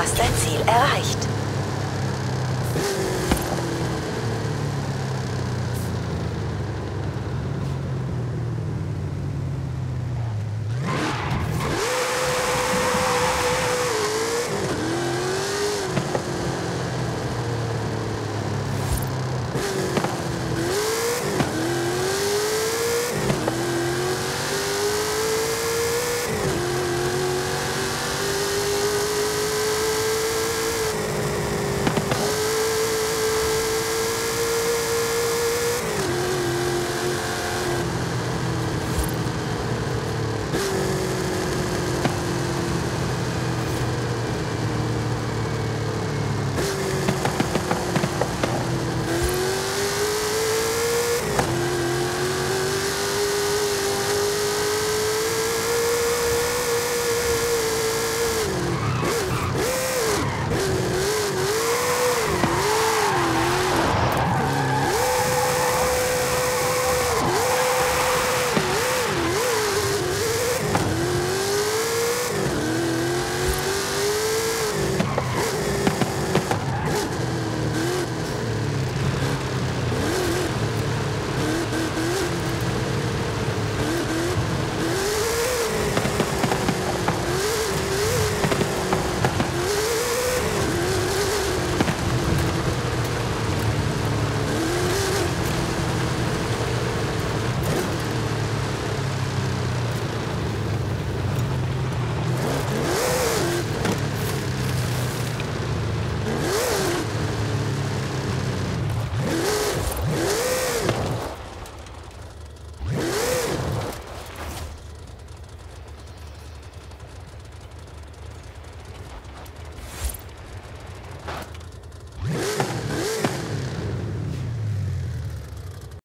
hast dein Ziel erreicht. you